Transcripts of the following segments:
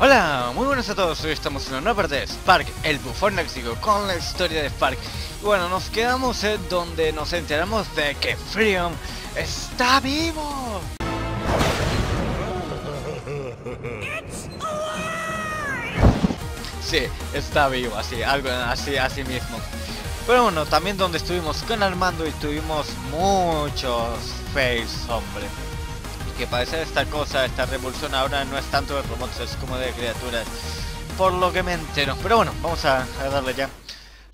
Hola, muy buenos a todos, hoy estamos en una nueva parte de Spark, el bufón léxico, con la historia de Spark. Y bueno, nos quedamos en donde nos enteramos de que Freon está vivo. Está vivo, así, algo así, así mismo. Pero bueno, también donde estuvimos con Armando y tuvimos muchos fails, hombre. Y que parece esta cosa, esta revolución ahora no es tanto de robots, es como de criaturas. Por lo que me entero. Pero bueno, vamos a, darle ya.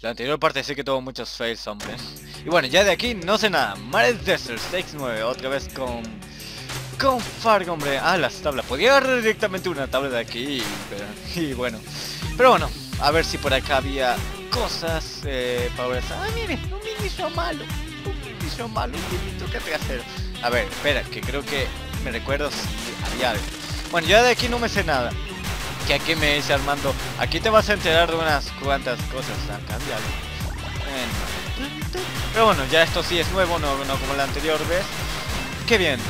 La anterior parte sí que tuvo muchos fails, hombre. Y bueno, ya de aquí no sé nada. Mares Desert 6-9, otra vez con... Con Fargo, hombre. Ah, las tablas. Podía agarrar directamente una tabla de aquí, pero... Y bueno. Pero bueno, a ver si por acá había cosas eh, para ver. Ah, mire, un ministro malo. Un ministro malo, un ministro que te hacer. A ver, espera, que creo que me recuerdo si había. Bueno, ya de aquí no me sé nada. Que aquí me dice Armando, aquí te vas a enterar de unas cuantas cosas. Ah, cambia algo. Bueno. Pero bueno, ya esto sí es nuevo, no, no como la anterior vez. Qué bien.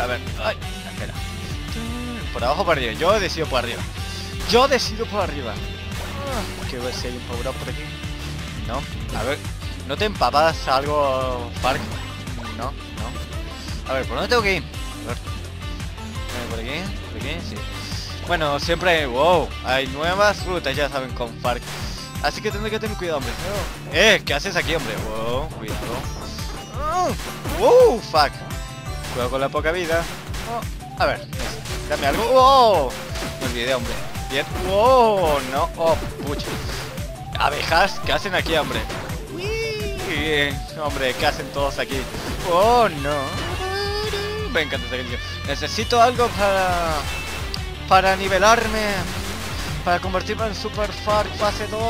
A ver, ay, espera. Por abajo por arriba. Yo decido por arriba. Yo decido por arriba. Ah, Quiero ver si hay un power up por aquí. No. A ver. ¿No te empapas algo, Park? No, no. A ver, ¿por dónde tengo que ir? A ver. Eh, ¿Por aquí? ¿Por aquí? Sí. Bueno, siempre... ¡Wow! Hay nuevas rutas, ya saben, con Farc. Así que tendré que tener cuidado, hombre. ¡Eh! ¿Qué haces aquí, hombre? ¡Wow! Cuidado. ¡Oh! ¡Wow! ¡Fuck! Cuidado con la poca vida. Oh, a ver, dame algo. ¡Oh! Me olvidé, hombre. Bien. ¡Oh! No. ¡Oh! Pucha. Abejas, ¿qué hacen aquí, hombre? Hombre, ¿qué hacen todos aquí? ¡Oh, no! Me encanta. Necesito algo para... Para nivelarme. Para convertirme en Super Far fase 2.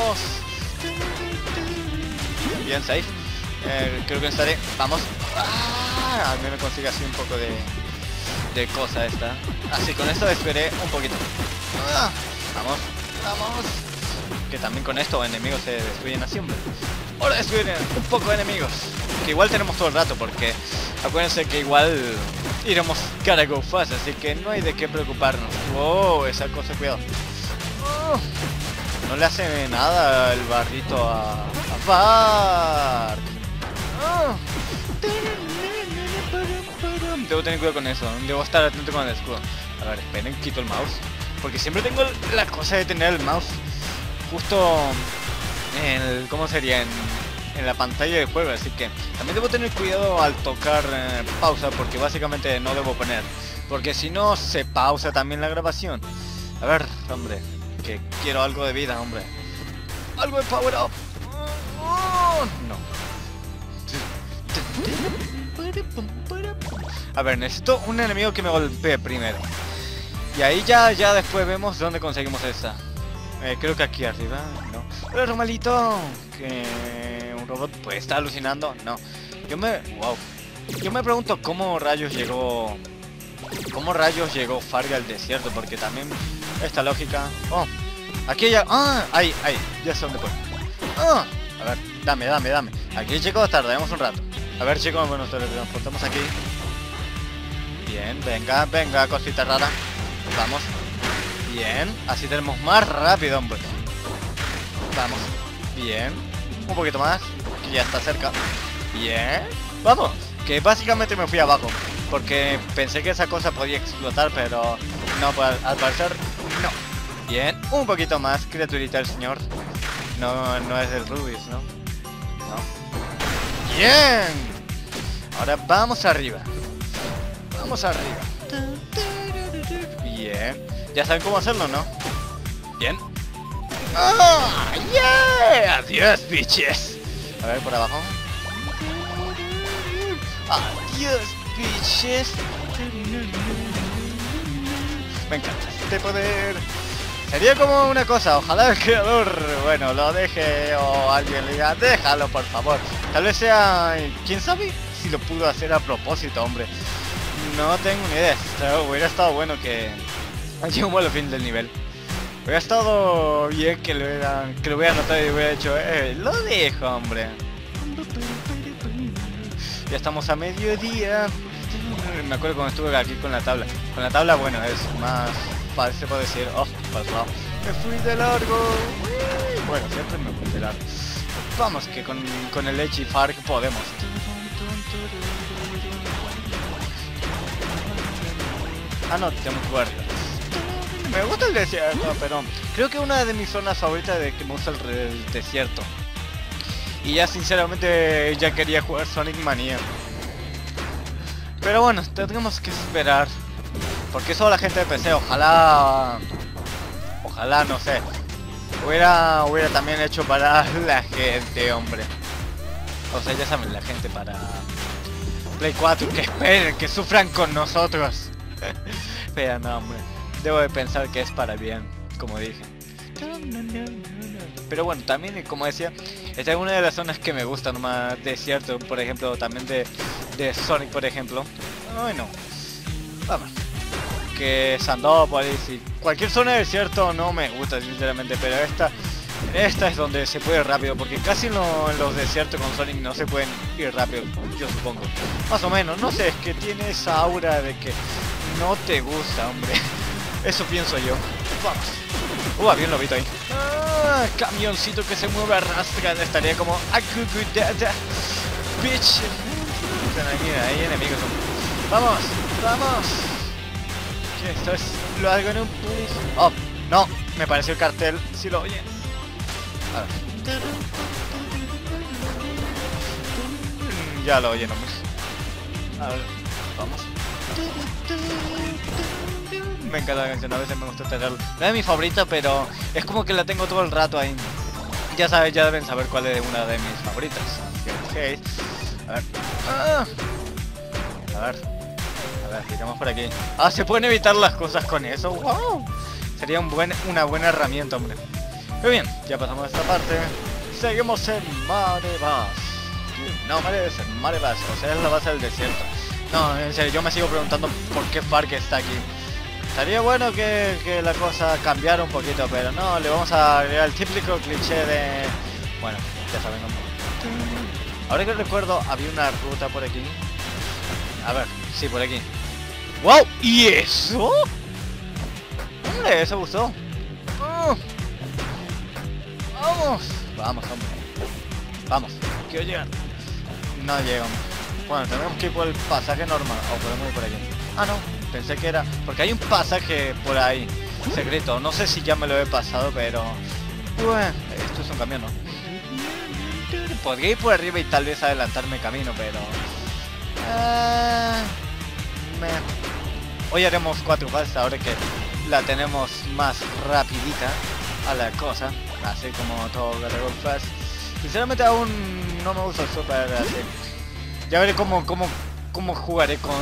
Bien, safe. Eh, creo que estaré. Vamos. Ah, al menos consigue así un poco de, de cosa esta. Así, con esto esperé un poquito. Ah, vamos, vamos. Que también con esto enemigos se destruyen así, hombre. Ahora destruyen un poco de enemigos. Que igual tenemos todo el rato, porque acuérdense que igual iremos cara go fast, así que no hay de qué preocuparnos. Wow, esa cosa, cuidado. Oh, no le hace nada el barrito a, a Bark. Oh. Debo tener cuidado con eso, debo estar atento con el escudo. A ver, esperen, quito el mouse. Porque siempre tengo la cosa de tener el mouse justo en el, ¿cómo sería? En, en la pantalla del juego, así que también debo tener cuidado al tocar eh, pausa porque básicamente no debo poner. Porque si no se pausa también la grabación. A ver, hombre, que quiero algo de vida, hombre. Algo de power up. No. A ver, necesito un enemigo que me golpee primero. Y ahí ya, ya después vemos dónde conseguimos esta. Eh, creo que aquí arriba, no. Pero normalito, que un robot pues está alucinando, no. Yo me, wow. Yo me pregunto cómo rayos llegó, cómo rayos llegó Farga al desierto, porque también esta lógica. Oh, aquí ya, ah, ahí, ahí, ya sé dónde fue. Ah, a ver, dame, dame, dame. Aquí chicos, tardemos un rato. A ver chicos, bueno, nos transportamos aquí. Bien, venga, venga, cosita rara. Vamos. Bien, así tenemos más rápido, hombre. Vamos. Bien. Un poquito más. Que ya está cerca. Bien. Vamos. Que básicamente me fui abajo. Porque pensé que esa cosa podía explotar, pero no, pues, al parecer no. Bien. Un poquito más, criaturita el señor. No, no es el Rubis, ¿no? No. Bien. Ahora vamos arriba. Vamos arriba. Ya saben cómo hacerlo, ¿no? Bien. ¡Ah! ¡Yeah! ¡Adiós, bitches! A ver, por abajo. ¡Adiós, bitches! Me encanta este poder. Sería como una cosa, ojalá el creador, bueno, lo deje o alguien le diga, déjalo por favor. Tal vez sea, quién sabe si lo pudo hacer a propósito, hombre. No tengo ni idea, pero hubiera estado bueno que Llegamos al fin del nivel. Hubiera estado bien que lo hubiera, que lo hubiera notado y hubiera hecho, eh, lo dejo, hombre. Ya estamos a mediodía. Me acuerdo cuando estuve aquí con la tabla. Con la tabla, bueno, es más fácil, se puede decir, oh, pasado. Me fui de largo. Bueno, siempre me fui de largo. Vamos, que con, con el Fark podemos. Ah, no, tenemos puertas. Me gusta el desierto, pero creo que una de mis zonas favoritas de que me gusta el, desierto. Y ya sinceramente ya quería jugar Sonic Mania. Pero bueno, tendremos que esperar. Porque eso la gente de PC, ojalá... Ojalá, no sé. Hubiera, hubiera también hecho para la gente, hombre. O sea, ya saben, la gente para Play 4, que esperen, que sufran con nosotros. Pero no, hombre. Debo de pensar que es para bien, como dije. Pero bueno, también, como decía, esta es una de las zonas que me gustan más desierto, por ejemplo, también de, de Sonic, por ejemplo. Bueno, vamos. Que Sandópolis y cualquier zona de desierto no me gusta, sinceramente, pero esta esta es donde se puede ir rápido, porque casi en, lo, en, los desiertos con Sonic no se pueden ir rápido, yo supongo. Más o menos, no sé, es que tiene esa aura de que no te gusta, hombre. Eso pienso yo. Vamos. Uh, había un lobito ahí. Ah, camioncito que se mueve arrastra. Estaría como... Bitch. Hay enemigos. Vamos, vamos. ¿Qué esto es? Lo hago en un police. Oh, no. Me pareció el cartel. Si lo oye. A ver. Ya lo oyen, hombre. A ver, vamos. Me encanta la canción, a veces me gusta tenerla. No es mi favorita, pero es como que la tengo todo el rato ahí. Ya sabes, ya deben saber cuál es una de mis favoritas. Okay. A ver. Ah. A ver. A ver, digamos por aquí. Ah, se pueden evitar las cosas con eso. Wow. Sería un buen, una buena herramienta, hombre. Muy bien, ya pasamos a esta parte. Seguimos en Marevas. No, Marevas, Marevas, o sea, es la base del desierto. No, en serio, yo me sigo preguntando por qué Fark está aquí. Estaría bueno que, que, la cosa cambiara un poquito, pero no, le vamos a agregar el típico cliché de... Bueno, ya saben, ¿no? Ahora que recuerdo, había una ruta por aquí. A ver, sí, por aquí. ¡Wow! ¿Y eso? Hombre, eso gustó. Oh. ¡Vamos! Vamos, hombre. Vamos, quiero llegar. No llego. Bueno, tenemos que ir por el pasaje normal. O podemos ir por aquí. Ah, no. Pensé que era... Porque hay un pasaje por ahí. Secreto. No sé si ya me lo he pasado, pero... Bueno, esto es un camión, ¿no? Podría ir por arriba y tal vez adelantarme camino, pero... Uh... Me... Hoy haremos cuatro fases ahora que la tenemos más rapidita a la cosa. Así como todo Dragon Fast. Sinceramente aún no me gusta el super así. Ya veré cómo, cómo, cómo jugaré con,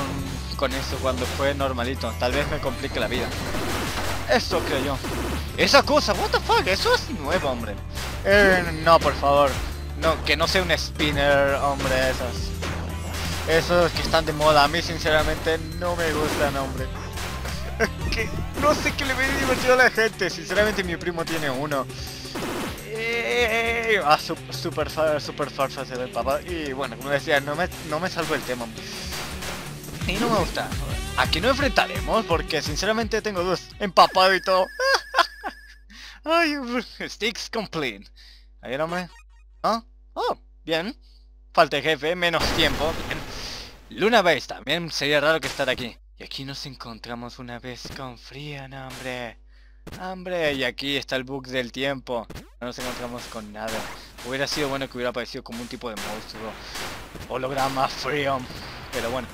con eso cuando fue normalito. Tal vez me complique la vida. Eso creo yo. Esa cosa, what the fuck, eso es nuevo, hombre. Eh, no, por favor. No, que no sea un spinner, hombre, esas. Esos que están de moda, a mí sinceramente no me gustan, hombre. que no sé qué le ve divertido a la gente, sinceramente mi primo tiene uno. Eh, ah, super, super, super farsa se papá. Y bueno, como decía, no me, no me salvo el tema. Y no me gusta. Aquí no enfrentaremos porque sinceramente tengo dos. Empapado y todo. Sticks complete. Ahí. ¿Ah? Oh, bien. Falta jefe, menos tiempo. Luna Base también sería raro que estar aquí. Y aquí nos encontramos una vez con frío, no, hombre. Hombre, y aquí está el bug del tiempo. No nos encontramos con nada. Hubiera sido bueno que hubiera aparecido como un tipo de monstruo. Holograma frío. Pero bueno.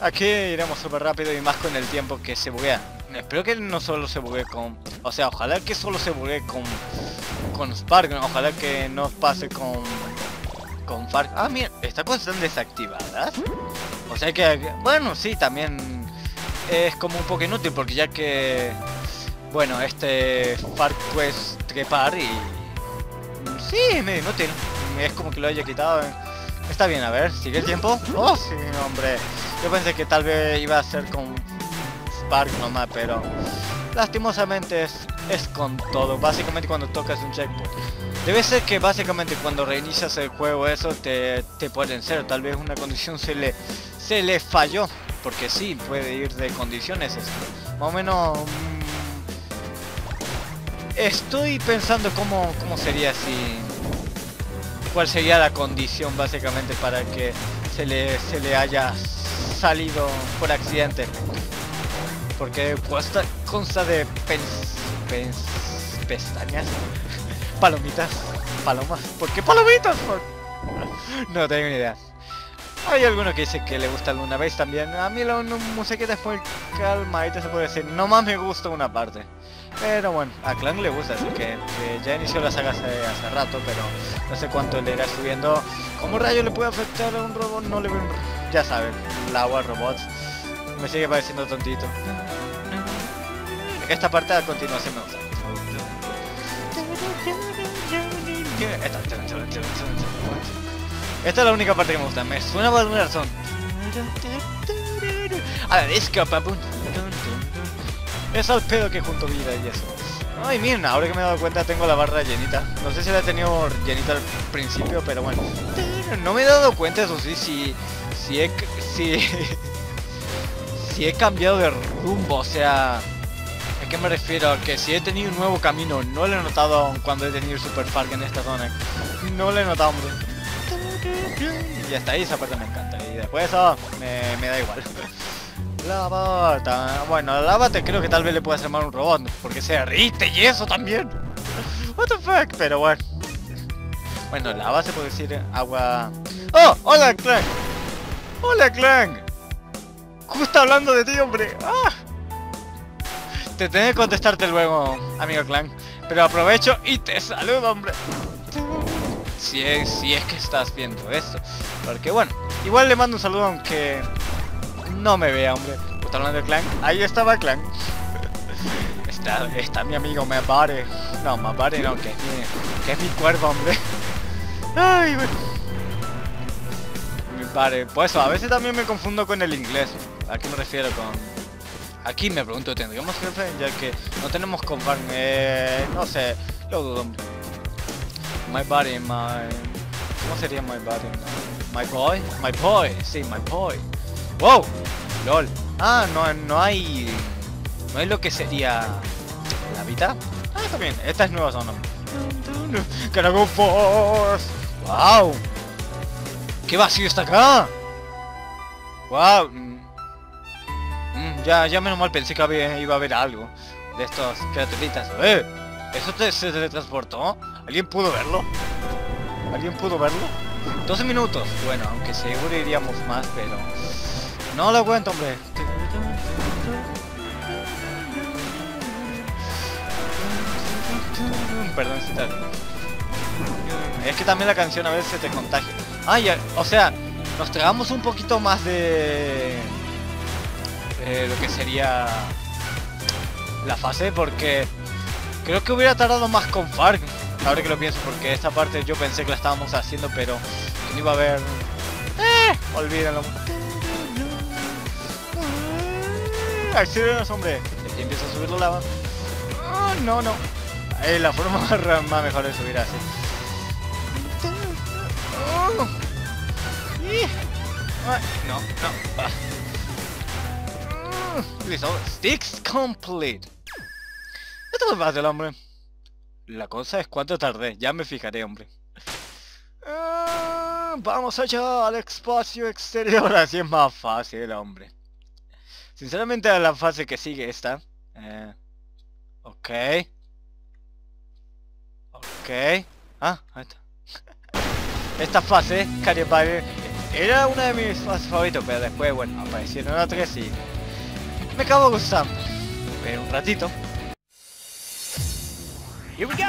Aquí iremos súper rápido y más con el tiempo que se buguea. Espero que no solo se buguee con... O sea, ojalá que solo se buguee con... Con Spark. Ojalá que no pase con... Con Fark. Ah, mira, estas cosas están desactivadas. O sea que... Bueno, sí, también... Es como un poco inútil porque ya que... Bueno, este Fark pues trepar y... Sí, es medio inútil. Es como que lo haya quitado. Está bien, a ver, ¿sigue el tiempo? Oh, sí, hombre. Yo pensé que tal vez iba a ser con Spark nomás, pero... Lastimosamente es es con todo, básicamente cuando tocas un checkpoint. Debe ser que básicamente cuando reinicias el juego eso te, te pueden ser, tal vez una condición se le, se le falló, porque sí, puede ir de condiciones esto. Más o menos... mm, Estoy pensando cómo, cómo sería si... Cuál sería la condición básicamente para que se le, se le haya salido por accidente. Porque consta, consta de pens, pens- pestañas, palomitas, palomas. ¿Por qué palomitas? No tengo ni idea. Hay alguno que dice que le gusta Luna Base también. A mí la una musiquita fue calmadita se puede decir. No más me gusta una parte. Pero bueno, a Clan le gusta, así que, que ya inició la saga hace, rato, pero no sé cuánto le irá subiendo. ¿Cómo rayo le puede afectar a un robot? No le veo. Ya saben, el agua robots. Me sigue pareciendo tontito. Esta parte a continuación me gusta. Esta, es la única parte que me gusta. Me suena por alguna razón. A la disco. Es al pedo que junto vida y eso. Ay, miren, ahora que me he dado cuenta tengo la barra llenita. No sé si la he tenido llenita al principio, pero bueno. No me he dado cuenta, eso sí, si... Si he... Si... si he cambiado de rumbo, o sea... ¿A qué me refiero? Que si he tenido un nuevo camino, no lo he notado cuando he tenido Super Fark en esta zona. No lo he notado, hombre. Y hasta ahí esa parte me encanta. Y después eso me, me da igual. Lava, ta- bueno, lava te creo que tal vez le puedas armar un robot, porque se derrite y eso también. What the fuck, pero bueno. Bueno, lava se puede decir agua. ¡Oh! ¡Hola, Clank! ¡Hola, Clank! Justo hablando de ti, hombre. ¡Ah! Te tengo que contestarte luego, amigo Clank. Pero aprovecho y te saludo, hombre. Si es, si es que estás viendo esto. Porque bueno, igual le mando un saludo aunque no me vea, hombre. ¿Está hablando de Clank? Ahí estaba Clank. Está, está mi amigo Mabare. No, Mabare no, que es mi, que es mi cuerpo, hombre. Ay, bueno. Mi padre. Pues eso, a veces también me confundo con el inglés. ¿A qué me refiero con...? Aquí me pregunto, ¿tendríamos jefe? Ya que no tenemos confirm... Eh, no sé, lo dudo. My body, my... ¿Cómo sería my body? My boy? My boy, sí, my boy. ¡Wow! LOL. Ah, no, no hay... No hay lo que sería... ¿La vida? Ah, está bien. Esta es nueva zona. Can I go force? ¡Wow! ¡Qué vacío está acá! ¡Wow! Mm, mm, ya, ya menos mal pensé que había- iba a haber algo de estos criaturitas. ¡Eh! ¿Eso te, se teletransportó? ¿Alguien pudo verlo? ¿Alguien pudo verlo? 12 minutos. Bueno, aunque seguro iríamos más, pero... No lo cuento, hombre. Perdón si tal. Es que también la canción a veces te contagia. Ah, ya, o sea, nos tragamos un poquito más de... lo que sería... La fase, porque... Creo que hubiera tardado más con Fark. Ahora que lo pienso, porque esta parte yo pensé que la estábamos haciendo, pero... no iba a haber... ¡Eh! Olvídenlo. Acciones, hombre. Y empieza a subir la lava. Oh, no, no. Ahí la forma más mejor de subir así. Oh. Ay, No, no. Ah. Listo. Sticks complete. Esto es fácil, hombre. La cosa es cuánto tardé. Ya me fijaré, hombre. Ah, vamos allá al espacio exterior. Así es más fácil, hombre. Sinceramente a la fase que sigue esta. Eh, ok. Ok. Ah, ahí está. Esta fase, Caribbean, era una de mis fases favoritas, pero después, bueno, aparecieron otras y me acabo gustando. Pero un ratito. Here we go.